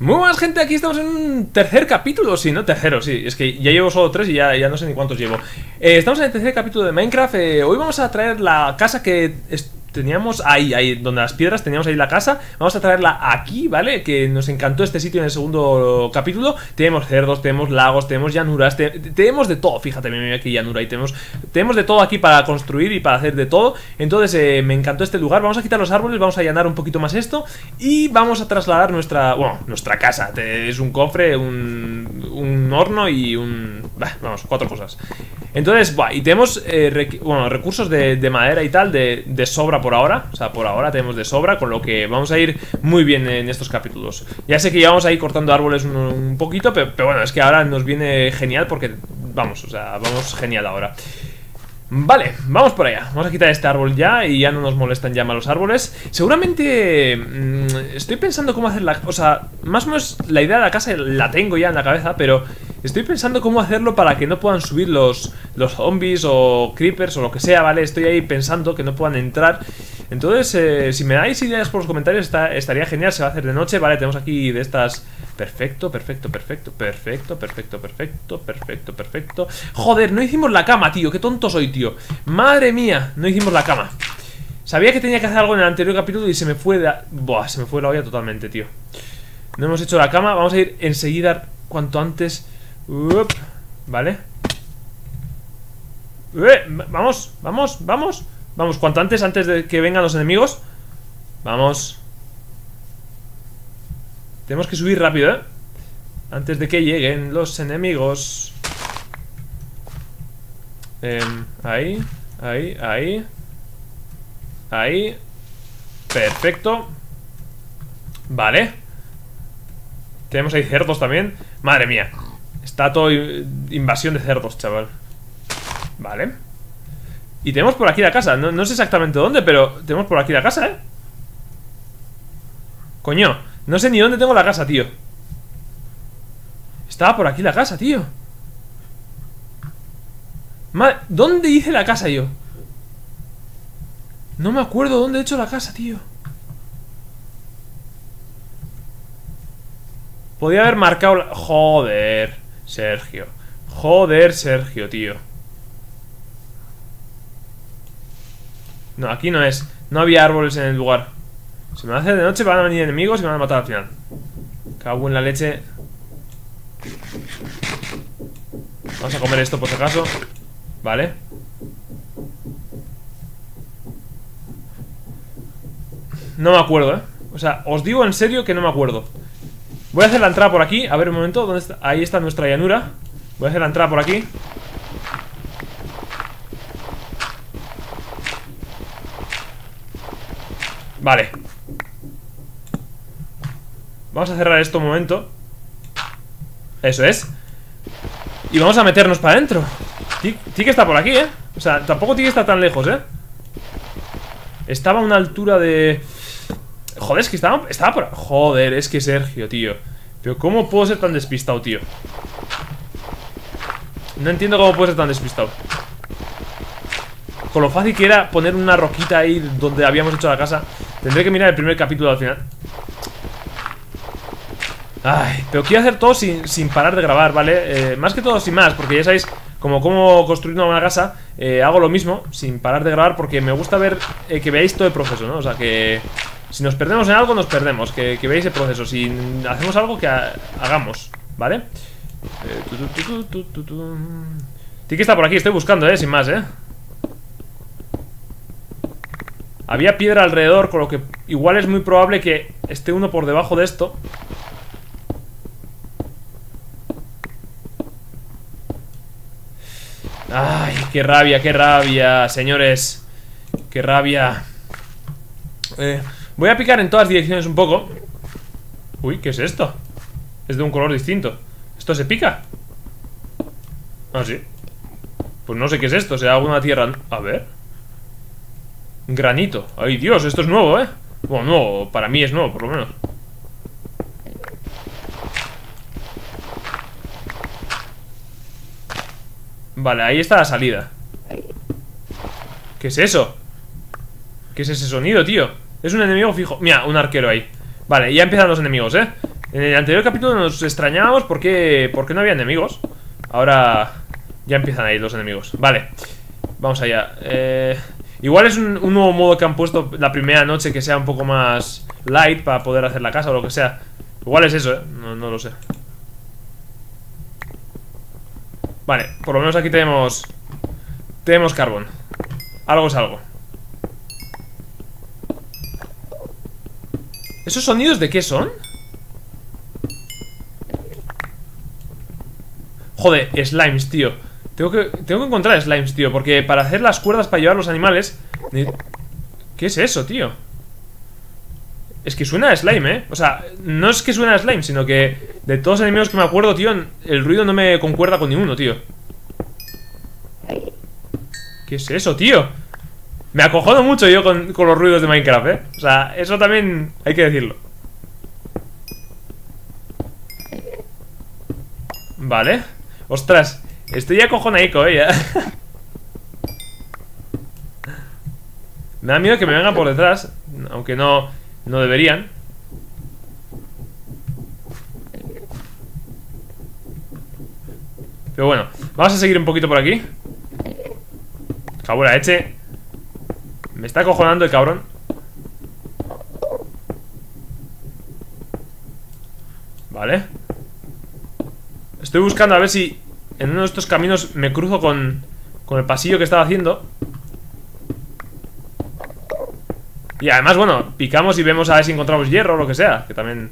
Muy buenas gente, aquí estamos en un tercer capítulo, sí, no tercero, sí, es que ya llevo solo tres y ya, ya no sé ni cuántos llevo. Eh, Estamos en el tercer capítulo de Minecraft, eh, hoy vamos a traer la casa que teníamos ahí, ahí, donde las piedras, teníamos ahí la casa. Vamos a traerla aquí, ¿vale? Que nos encantó este sitio en el segundo capítulo. Tenemos cerdos, tenemos lagos, tenemos llanuras, tenemos de todo Fíjate, mira aquí llanura y tenemos, tenemos de todo aquí para construir y para hacer de todo. Entonces eh, me encantó este lugar. Vamos a quitar los árboles, vamos a allanar un poquito más esto Y vamos a trasladar nuestra, bueno, nuestra casa. Es un cofre, un, un horno y un... vamos, cuatro cosas Entonces, buah, y tenemos, eh, bueno, recursos de, de, madera y tal de, de sobra por ahora. O sea, por ahora tenemos de sobra Con lo que vamos a ir muy bien en estos capítulos. Ya sé que ya vamos a ir cortando árboles un, poquito pero, bueno, es que ahora nos viene genial Porque, vamos, o sea, vamos genial ahora. Vale, vamos por allá. Vamos a quitar este árbol ya y ya no nos molestan ya más los árboles. Seguramente mmm, estoy pensando cómo hacer la... O sea, más o menos la idea de la casa la tengo ya en la cabeza Pero estoy pensando cómo hacerlo para que no puedan subir los, los zombies o creepers o lo que sea, ¿vale? Estoy ahí pensando que no puedan entrar. Entonces, eh, si me dais ideas por los comentarios estaría genial Se va a hacer de noche, ¿vale? Tenemos aquí de estas. Perfecto, perfecto, perfecto, perfecto, perfecto, perfecto, perfecto, perfecto. Joder, no hicimos la cama, tío, qué tonto soy, tío. Madre mía, no hicimos la cama. Sabía que tenía que hacer algo en el anterior capítulo y se me fue de... Buah, se me fue la olla totalmente, tío. No hemos hecho la cama, vamos a ir enseguida cuanto antes Vale. Eh, Vamos, vamos, vamos. Vamos, cuanto antes, antes de que vengan los enemigos. Vamos. Tenemos que subir rápido, ¿eh? Antes de que lleguen los enemigos. Eh, Ahí, ahí, ahí. Ahí. Perfecto. Vale. Tenemos ahí cerdos también. Madre mía Todo invasión de cerdos, chaval. Vale. Y tenemos por aquí la casa. No, no sé exactamente dónde, pero tenemos por aquí la casa, ¿eh? Coño no sé ni dónde tengo la casa, tío. Estaba por aquí la casa, tío. ¿Dónde hice la casa yo? No me acuerdo dónde he hecho la casa, tío. Podía haber marcado la... Joder, Sergio. Joder, Sergio, tío. No, aquí no es. No había árboles en el lugar. Si me hace de noche van a venir enemigos y me van a matar al final. Cago en la leche. Vamos a comer esto por si acaso. Vale. No me acuerdo, eh O sea, os digo en serio que no me acuerdo Voy a hacer la entrada por aquí. A ver un momento, ¿dónde está? Ahí está nuestra llanura. Voy a hacer la entrada por aquí. Vale. Vamos a cerrar esto un momento. Eso es. Y vamos a meternos para adentro. Que está por aquí, ¿eh? O sea, tampoco que estar tan lejos, ¿eh? Estaba a una altura de... Joder, es que estaba, estaba por... Joder, es que Sergio, tío Pero ¿cómo puedo ser tan despistado, tío? No entiendo cómo puedo ser tan despistado Con lo fácil que era poner una roquita ahí Donde habíamos hecho la casa Tendré que mirar el primer capítulo al final Ay, pero quiero hacer todo sin, parar de grabar, ¿vale? Eh, más que todo sin más, porque ya sabéis Como cómo construir una buena casa eh, Hago lo mismo, sin parar de grabar Porque me gusta ver, eh, que veáis todo el proceso, ¿no? O sea, que si nos perdemos en algo, nos perdemos Que, veáis el proceso, si hacemos algo, que hagamos, ¿vale? Tiki está por aquí, estoy buscando, ¿eh? Sin más, ¿eh? Había piedra alrededor, con lo que igual es muy probable que esté uno por debajo de esto Ay, qué rabia, qué rabia, señores. Qué rabia. Eh, Voy a picar en todas direcciones un poco. Uy, ¿qué es esto? Es de un color distinto. ¿Esto se pica? Ah, sí. Pues no sé qué es esto, será alguna tierra... A ver. Granito. Ay, Dios, esto es nuevo, ¿eh? Bueno, nuevo, para mí es nuevo, por lo menos Vale, ahí está la salida ¿Qué es eso? ¿Qué es ese sonido, tío? Es un enemigo fijo Mira, un arquero ahí Vale, ya empiezan los enemigos, ¿eh? En el anterior capítulo nos extrañábamos porque, porque no había enemigos. Ahora ya empiezan a ir los enemigos. Vale, vamos allá. Eh, igual es un, nuevo modo que han puesto la primera noche que sea un poco más light para poder hacer la casa o lo que sea. Igual es eso, ¿eh? No, no lo sé. Vale, por lo menos aquí tenemos... Tenemos carbón. Algo es algo. ¿Esos sonidos de qué son? Joder, slimes, tío tengo que, tengo que encontrar slimes, tío Porque para hacer las cuerdas para llevar los animales ¿Qué es eso, tío? Es que suena a slime, ¿eh? O sea, no es que suena a slime Sino que de todos los enemigos que me acuerdo, tío El ruido no me concuerda con ninguno, tío ¿Qué es eso, tío? Me acojono mucho yo con, los ruidos de Minecraft, ¿eh? O sea, eso también hay que decirlo Vale Ostras, estoy acojonaico, eh Me da miedo que me vengan por detrás Aunque no, no deberían. Pero bueno, vamos a seguir un poquito por aquí Cabura, eche Me está acojonando el cabrón. Vale. Estoy buscando a ver si en uno de estos caminos me cruzo con, con el pasillo que estaba haciendo. Y además, bueno, picamos y vemos a ver si encontramos hierro o lo que sea, que también...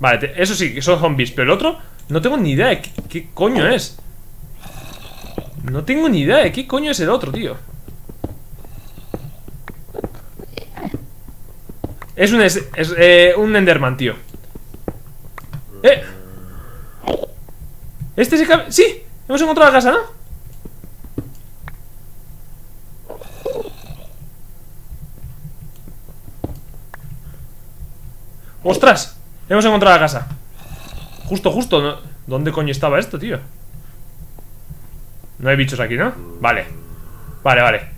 Vale, eso sí, que son zombies, pero el otro no tengo ni idea de qué coño es. No tengo ni idea de qué coño es el otro, tío. Es un, es, eh, un Enderman, tío ¡Eh! Este se cabe... ¡Sí! Hemos encontrado la casa, ¿no? ¡Ostras! Hemos encontrado la casa Justo, justo ¿Dónde coño estaba esto, tío? No hay bichos aquí, ¿no? Vale Vale, vale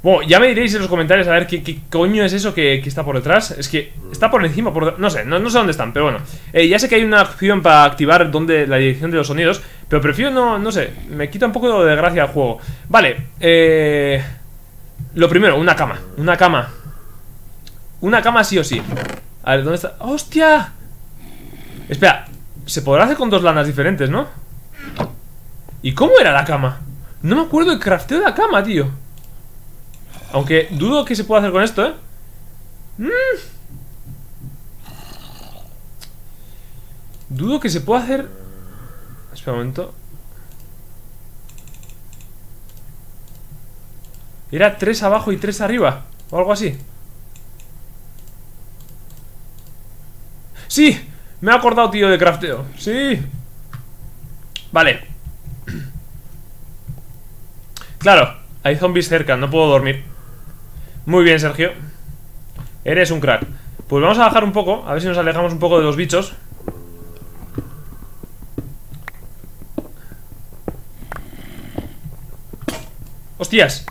bueno, ya me diréis en los comentarios a ver qué, coño es eso que, está por detrás. Es que está por encima, por no sé, no, sé dónde están, pero bueno. Eh, ya sé que hay una opción para activar donde, la dirección de los sonidos, pero prefiero no, no sé, me quita un poco de gracia al juego. Vale, eh, lo primero, una cama, una cama. Una cama sí o sí. A ver, ¿dónde está? ¡Hostia! Espera, se podrá hacer con dos lanas diferentes, ¿no? ¿Y cómo era la cama? No me acuerdo del crafteo de la cama, tío. Aunque dudo que se pueda hacer con esto, ¿eh? Mm. Dudo que se pueda hacer... Espera un momento. Era tres abajo y tres arriba. O algo así. ¡Sí! Me he acordado, tío, de crafteo. ¡Sí! Vale. Claro, hay zombies cerca, no puedo dormir. Muy bien, Sergio Eres un crack Pues vamos a bajar un poco, a ver si nos alejamos un poco de los bichos ¡Hostias!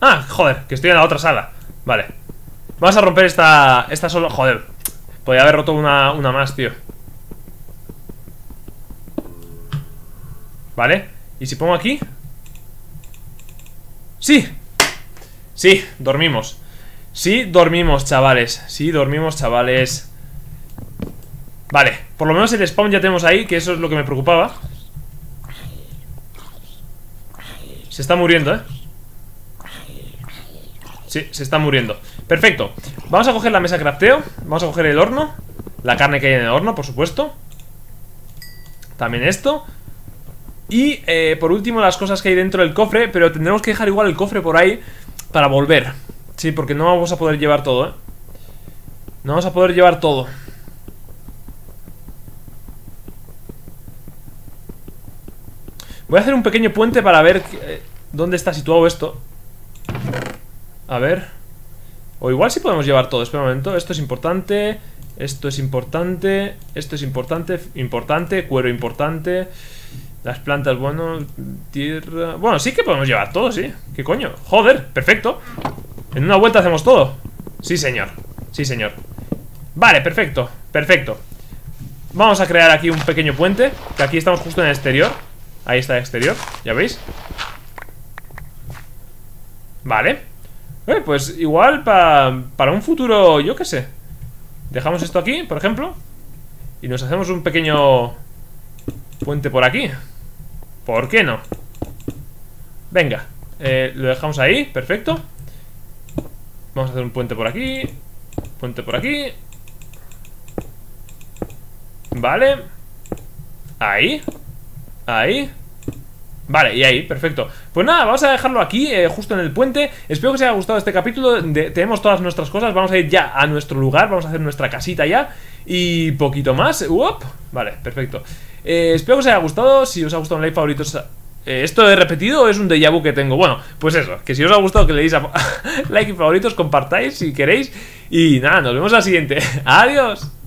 Ah, joder, que estoy en la otra sala Vale Vamos a romper esta, esta solo... Joder Podría haber roto una, una más, tío. Vale. ¿Y si pongo aquí? ¡Sí! Sí, dormimos. Sí, dormimos, chavales. Sí, dormimos, chavales. Vale, por lo menos el spawn ya tenemos ahí Que eso es lo que me preocupaba. Se está muriendo, ¿eh? Sí, se está muriendo Perfecto, vamos a coger la mesa crafteo Vamos a coger el horno La carne que hay en el horno, por supuesto. También esto. Y eh, por último las cosas que hay dentro del cofre Pero tendremos que dejar igual el cofre por ahí para volver. Sí, porque no vamos a poder llevar todo, ¿eh? No vamos a poder llevar todo. Voy a hacer un pequeño puente para ver eh, dónde está situado esto. A ver O igual sí podemos llevar todo, espera un momento Esto es importante Esto es importante Esto es importante, importante Cuero importante las plantas, bueno, tierra... Bueno, sí que podemos llevar todo, sí ¿Qué coño? Joder, perfecto En una vuelta hacemos todo. Sí, señor. Sí, señor. Vale, perfecto. Perfecto. Vamos a crear aquí un pequeño puente. Que aquí estamos justo en el exterior. Ahí está el exterior, ¿ya veis? Vale eh, Pues igual para un futuro, yo qué sé. Dejamos esto aquí, por ejemplo Y nos hacemos un pequeño puente por aquí. ¿Por qué no? Venga, eh, lo dejamos ahí, perfecto. Vamos a hacer un puente por aquí Puente por aquí. Vale. Ahí. Ahí Vale, y ahí, perfecto. Pues nada, vamos a dejarlo aquí, eh, justo en el puente. Espero que os haya gustado este capítulo Tenemos todas nuestras cosas, vamos a ir ya a nuestro lugar Vamos a hacer nuestra casita ya. Y poquito más. Vale, perfecto. Eh, Espero que os haya gustado, si os ha gustado un like favorito eh, ¿Esto he repetido es un déjà vu que tengo? Bueno, pues eso, que si os ha gustado que le deis a like y favoritos Compartáis si queréis. Y nada, nos vemos la siguiente. Adiós